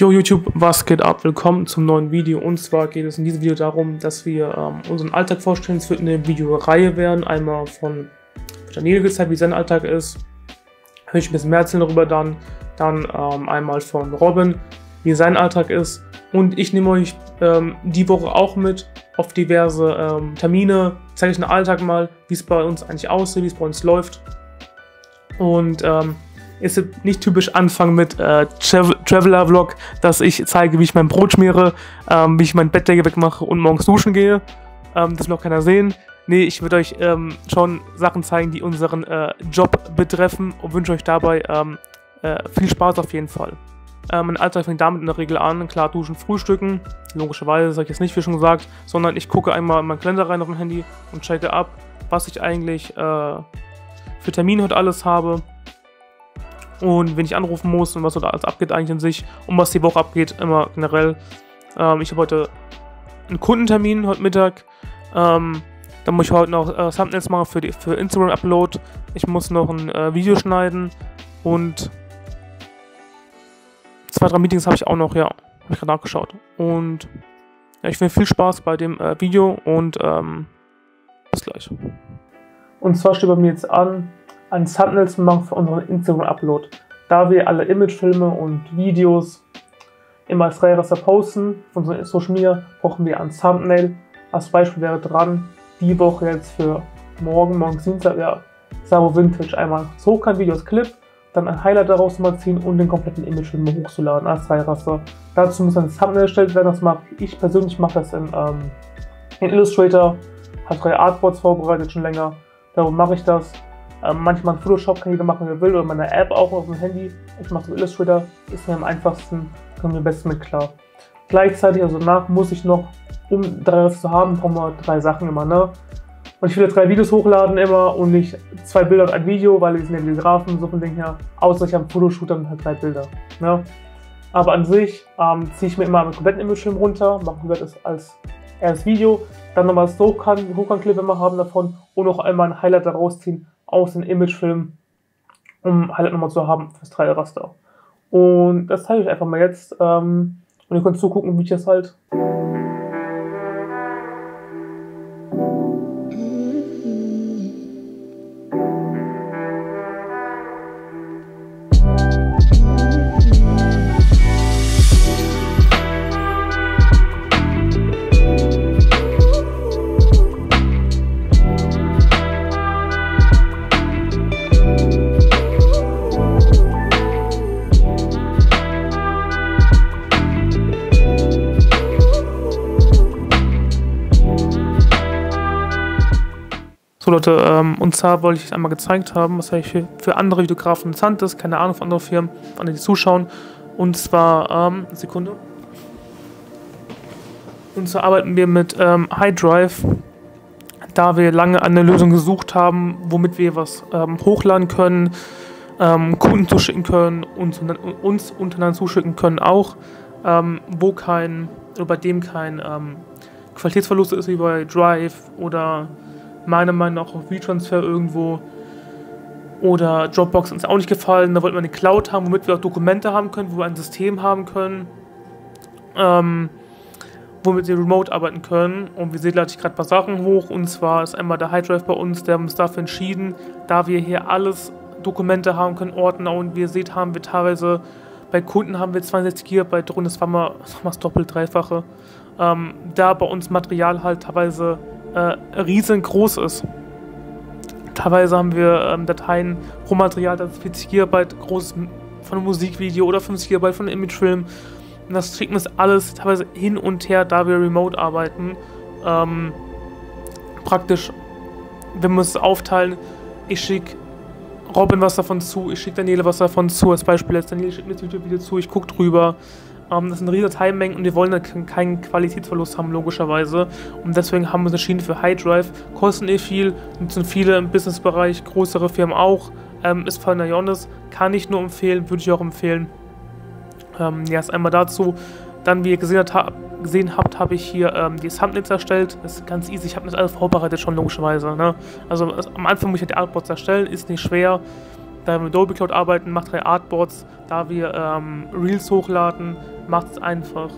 Jo YouTube, was geht ab? Willkommen zum neuen Video. Und zwar geht es in diesem Video darum, dass wir ähm, unseren Alltag vorstellen. Es wird eine Videoreihe werden. Einmal von Daniel gezeigt, wie sein Alltag ist. Höre ich ein bisschen mehr erzählen darüber dann. Dann ähm, einmal von Robin, wie sein Alltag ist. Und ich nehme euch ähm, die Woche auch mit auf diverse ähm, Termine. Zeige euch den Alltag mal, wie es bei uns eigentlich aussieht, wie es bei uns läuft. Und ähm, ist nicht typisch anfangen mit äh, Traveler-Vlog, dass ich zeige, wie ich mein Brot schmiere, ähm, wie ich mein Bettdecke wegmache und morgens duschen gehe. Ähm, das will auch keiner sehen. Nee, ich würde euch ähm, schon Sachen zeigen, die unseren äh, Job betreffen und wünsche euch dabei ähm, äh, viel Spaß auf jeden Fall. Äh, mein Alltag fängt damit in der Regel an, klar duschen, frühstücken. Logischerweise sage ich jetzt nicht, wie schon gesagt, sondern ich gucke einmal in meinen Kalender rein auf dem Handy und checke ab, was ich eigentlich äh, für Termine heute alles habe und wen ich anrufen muss und was dort alles abgeht eigentlich in sich und was die Woche abgeht, immer generell. Ähm, ich habe heute einen Kundentermin heute Mittag. Ähm, dann muss ich heute noch äh, Thumbnails machen für, die, für Instagram Upload. Ich muss noch ein äh, Video schneiden und zwei, drei Meetings habe ich auch noch, ja. Habe ich gerade nachgeschaut. Und ja, ich wünsche viel Spaß bei dem äh, Video und ähm, bis gleich. Und zwar steht bei mir jetzt an, ein Thumbnail zu machen für unseren Instagram-Upload. Da wir alle Imagefilme und Videos immer als Raster posten von unseren Social Media, brauchen wir ein Thumbnail. Als Beispiel wäre dran, die Woche jetzt für morgen, morgen Dienstag, ja, Savo Vintage einmal das Hochkant-Video als Clip, dann ein Highlight daraus mal ziehen und den kompletten Imagefilm hochzuladen als Raster. Dazu muss ein Thumbnail erstellt werden, das mache ich persönlich, mache das in, ähm, in Illustrator, habe drei Artboards vorbereitet schon länger, darum mache ich das. Ähm, manchmal Photoshop kann jeder machen, wie er will, oder meine App auch auf dem Handy. Ich mache so Illustrator, ist mir am einfachsten, kommen wir am besten mit klar. Gleichzeitig, also danach muss ich noch, um drei Reste zu haben, brauchen wir drei Sachen immer, ne? Und ich will drei Videos hochladen immer und nicht zwei Bilder und ein Video, weil die sind ja Videografen, so von Ding her. Außer ich habe einen Fotoshoot, dann halt drei Bilder. Ne? Aber an sich ähm, ziehe ich mir immer einen kompletten Imagefilm runter, mache das als erstes Video, dann nochmal das Hochkant-Clip immer haben davon und noch einmal ein Highlight daraus ziehen, aus dem Imagefilm, um Highlight nochmal zu haben fürs 3D-Raster. Und das zeige ich einfach mal jetzt. Ähm, und ihr könnt zugucken, wie ich das halt Leute, ähm, und zwar wollte ich euch einmal gezeigt haben, was eigentlich für, für andere Videografen interessant ist, keine Ahnung von anderen Firmen, von denen die zuschauen. Und zwar, ähm, Sekunde. Und zwar arbeiten wir mit ähm, HiDrive, da wir lange eine Lösung gesucht haben, womit wir was ähm, hochladen können, ähm, Kunden zuschicken können und uns untereinander zuschicken können auch, ähm, wo kein, oder bei dem kein ähm, Qualitätsverlust ist wie bei Drive oder meiner Meinung nach auch WeTransfer irgendwo. Oder Dropbox uns auch nicht gefallen. Da wollten wir eine Cloud haben, womit wir auch Dokumente haben können, wo wir ein System haben können, ähm, womit wir remote arbeiten können. Und wir sehen lade ich gerade ein paar Sachen hoch. Und zwar ist einmal der High bei uns, der hat uns dafür entschieden, da wir hier alles Dokumente haben können, Ordner. Und wie ihr seht, haben wir teilweise bei Kunden haben wir 62 GB drin, das war mal das doppelt, dreifache. Ähm, da bei uns Material halt teilweise äh, riesengroß ist. Teilweise haben wir ähm, Dateien, Rohmaterial, das 40 GB groß von einem Musikvideo oder 50 GB von einem Imagefilm. Und das schicken wir alles teilweise hin und her, da wir remote arbeiten. Ähm, praktisch, wenn wir es aufteilen, ich schicke Robin was davon zu, ich schicke Daniele was davon zu, als Beispiel jetzt Daniele schickt mir das YouTube-Video zu, ich gucke drüber. Ähm, das sind riesige Teilmengen und wir wollen keinen Qualitätsverlust haben, logischerweise. Und deswegen haben wir uns entschieden für High Drive. Kosten eh viel, nutzen viele im Businessbereich, größere Firmen auch. Ähm, ist von Ionis, kann ich nur empfehlen, würde ich auch empfehlen. Ähm, ja, ist einmal dazu. Dann, wie ihr gesehen, hat, gesehen habt, habe ich hier ähm, die Thumbnails erstellt. Das ist ganz easy. Ich habe das alles vorbereitet schon, logischerweise. Ne? Also am Anfang muss ich halt die Artboards erstellen, ist nicht schwer. Da wir mit Adobe Cloud arbeiten, macht drei Artboards. Da wir ähm, Reels hochladen, macht es einfach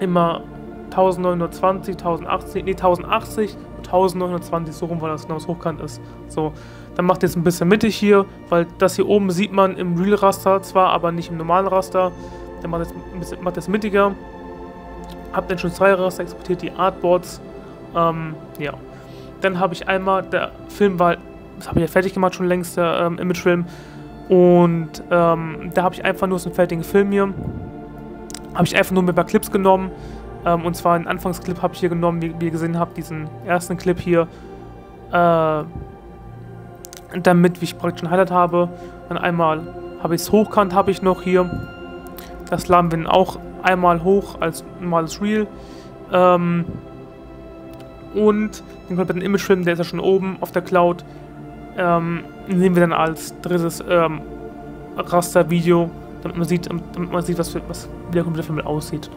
immer 1920, 1080, nee 1080, 1920, so rum, weil das genau das hochkant ist. So, dann macht es ein bisschen mittig hier, weil das hier oben sieht man im Real-Raster zwar, aber nicht im normalen Raster. Dann macht es macht mittiger. Habt dann schon zwei Raster, exportiert die Artboards. Ähm, ja. Dann habe ich einmal, der Film war, das habe ich ja fertig gemacht schon längst, der ähm, Imagefilm. Und ähm, da habe ich einfach nur so einen fertigen Film hier. Habe ich einfach nur ein paar Clips genommen. Ähm, und zwar einen Anfangsclip habe ich hier genommen, wie, wie, ihr gesehen habt, diesen ersten Clip hier. Äh, damit, wie ich praktisch ein Highlight habe. Dann einmal habe ich es hochkant, habe ich noch hier. Das laden wir dann auch einmal hoch als normales Reel. Ähm, und den kompletten Imagefilm, der ist ja schon oben auf der Cloud, ähm, nehmen wir dann als drittes ähm, Raster-Video, damit man sieht, damit man sieht was, für, was wie der Computerfilm aussieht.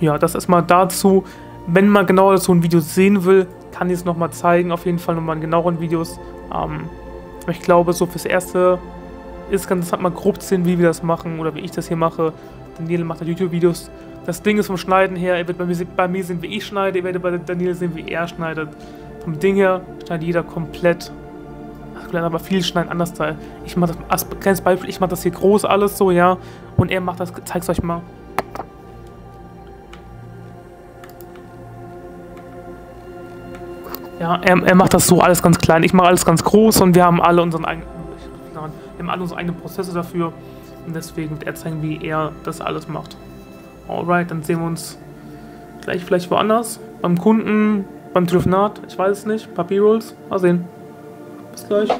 Ja, das erstmal dazu. Wenn man genau dazu ein Video sehen will, kann ich es nochmal zeigen, auf jeden Fall nochmal in genaueren Videos. Ähm, ich glaube, so fürs Erste ist ganz interessant, mal grob zu sehen, wie wir das machen oder wie ich das hier mache. Daniel macht YouTube-Videos. Das Ding ist vom Schneiden her, ihr werdet bei mir, bei mir sehen, wie ich schneide, ihr werdet bei Daniel sehen, wie er schneidet. Vom Ding her schneidet jeder komplett. Aber viel schneiden anders da. Ich mache das als kleines Beispiel, ich mache das hier groß alles so, ja. Und er macht das, zeig's euch mal. Ja, er, er macht das so alles ganz klein. Ich mache alles ganz groß und wir haben alle unseren eigenen, wir haben alle unsere eigenen Prozesse dafür. Und deswegen wird er zeigen, wie er das alles macht. Alright, dann sehen wir uns gleich vielleicht woanders. Beim Kunden, beim Telefonat, ich weiß es nicht. Papier Rolls, mal sehen. Bis gleich.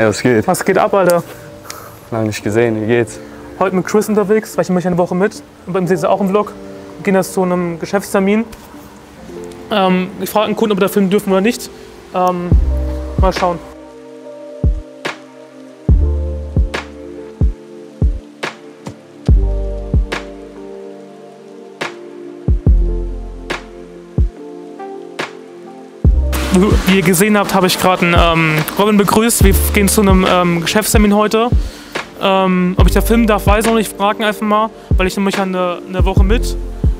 Ja, was geht? Was geht ab, Alter? Lange nicht gesehen, wie geht's? Heute mit Chris unterwegs, weil ich möchte eine Woche mit. Und beim sehen Sie auch im Vlog. Wir gehen jetzt zu einem Geschäftstermin. Ähm, ich frage einen Kunden, ob wir da filmen dürfen oder nicht. Ähm, mal schauen. Wie ihr gesehen habt, habe ich gerade einen ähm, Robin begrüßt. Wir gehen zu einem ähm, Geschäftstermin heute. Ähm, ob ich da filmen darf, weiß ich noch nicht. Fragen einfach mal, weil ich nämlich eine, eine Woche mit.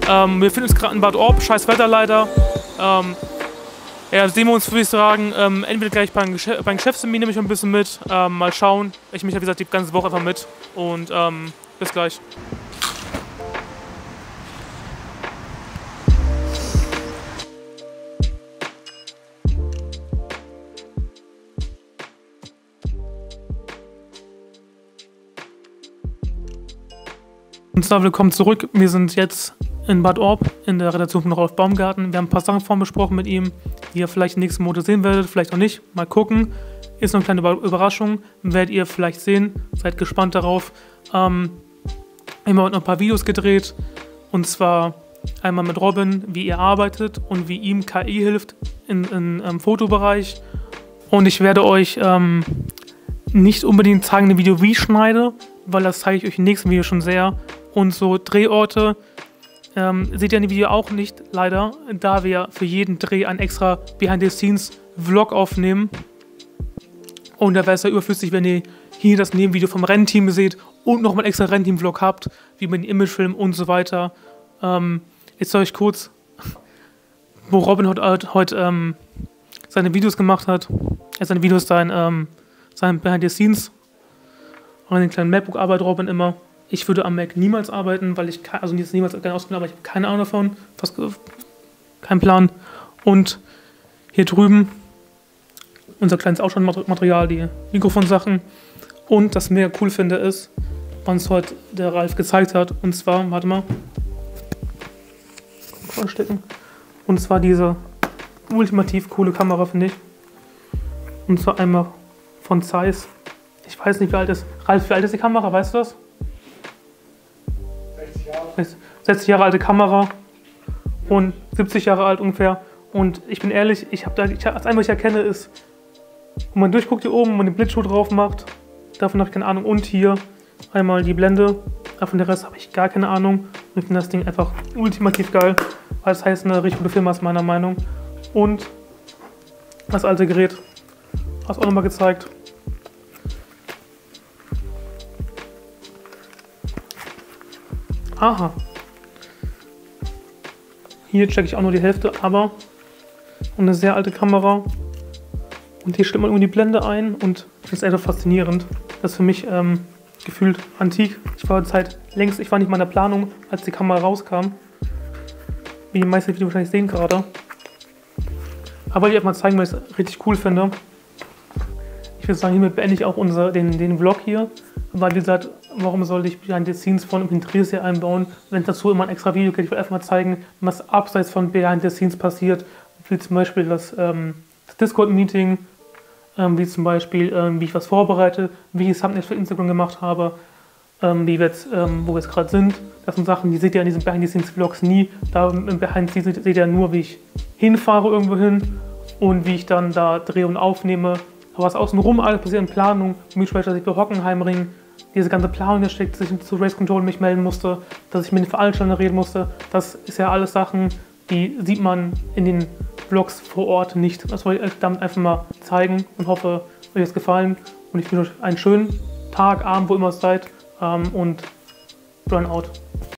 Ähm, wir finden uns gerade in Bad Orb, scheiß Wetter leider. Ähm, ja, sehen wir uns, würde ich sagen, ähm, entweder gleich beim, Geschäf beim Geschäftstermin nehme ich ein bisschen mit. mal schauen. Ich mich ja, wie gesagt, die ganze Woche einfach mit. Und bis gleich. Und zwar willkommen zurück. Wir sind jetzt in Bad Orb in der Redaktion von Rolf Baumgarten. Wir haben ein paar Sachen vorhin besprochen mit ihm, die ihr vielleicht im nächsten Monat sehen werdet, vielleicht auch nicht. Mal gucken. Ist noch eine kleine Überraschung. Werdet ihr vielleicht sehen. Seid gespannt darauf. Ähm, heute noch ein paar Videos gedreht. Und zwar einmal mit Robin, wie er arbeitet und wie ihm KI hilft im in, im Fotobereich. Und ich werde euch ähm, nicht unbedingt zeigen, ein Video, wie ich schneide, weil das zeige ich euch im nächsten Video schon sehr. Und so Drehorte ähm, seht ihr in dem Video auch nicht, leider, da wir für jeden Dreh ein extra Behind-the-Scenes-Vlog aufnehmen. Und da wäre es ja überflüssig, wenn ihr hier das Nebenvideo vom Rennteam seht und nochmal extra Rennteam-Vlog habt, wie mit dem Imagefilm und so weiter. Ähm, jetzt soll ich kurz, wo Robin heute, heute ähm, seine Videos gemacht hat, er seine Videos, sein, ähm, sein Behind-the-Scenes und an den kleinen MacBook arbeitet Robin immer. Ich würde am Mac niemals arbeiten, weil ich, also jetzt niemals gerne ausprobieren, aber ich habe keine Ahnung davon, fast kein Plan. Und hier drüben unser kleines Ausschaumaterial, die Mikrofonsachen. Und das mega cool finde ist, was uns heute der Ralf gezeigt hat, und zwar, warte mal, vorstecken. Und zwar diese ultimativ coole Kamera, finde ich. Und zwar einmal von Zeiss. Ich weiß nicht, wie alt ist. Ralf, wie alt ist die Kamera? Weißt du das? 60 Jahre. 60 Jahre alte Kamera und 70 Jahre alt ungefähr. Und ich bin ehrlich, ich habe da, ich, das Einzige, was ich erkenne, ist, wenn man durchguckt hier oben und den Blitzschuh drauf macht, davon habe ich keine Ahnung. Und hier einmal die Blende, davon der Rest habe ich gar keine Ahnung. Und ich finde das Ding einfach ultimativ geil, weil das heißt eine richtig gute Firma ist meiner Meinung. Und das alte Gerät, hast auch nochmal gezeigt. Aha. Hier checke ich auch nur die Hälfte, aber eine sehr alte Kamera. Und hier stellt man irgendwie die Blende ein und das ist einfach faszinierend. Das ist für mich ähm, gefühlt antik. Ich war Zeit längst, ich war nicht mal in der Planung, als die Kamera rauskam. Wie die meisten Videos wahrscheinlich sehen gerade. Aber ich einfach mal zeigen, weil ich es richtig cool finde. Ich würde sagen, hiermit beende ich auch unser, den, den Vlog hier. Weil, wie gesagt, warum sollte ich Behind the Scenes von Pinterest hier einbauen, wenn dazu immer ein extra Video gibt? Ich will einfach mal zeigen, was abseits von Behind the Scenes passiert. Wie zum Beispiel das, ähm, das Discord-Meeting, ähm, wie zum Beispiel, ähm, wie ich was vorbereite, wie ich Thumbnails für Instagram gemacht habe, ähm, wie wir jetzt, ähm, wo wir jetzt gerade sind. Das sind Sachen, die seht ihr in diesen Behind the Scenes Vlogs nie. Da im Behind the Scenes seht ihr nur, wie ich hinfahre irgendwo hin und wie ich dann da drehe und aufnehme. Aber was außenrum alles passiert in Planung, wie zum Beispiel, dass ich bei Hockenheimring diese ganze Planung, der steckt, dass ich zu Race Control mich melden musste, dass ich mit den Veranstaltern reden musste, das ist ja alles Sachen, die sieht man in den Vlogs vor Ort nicht. Das wollte ich euch damit einfach mal zeigen und hoffe, euch hat es gefallen. Und ich wünsche euch einen schönen Tag, Abend, wo immer es seid. Ähm, und Burnout.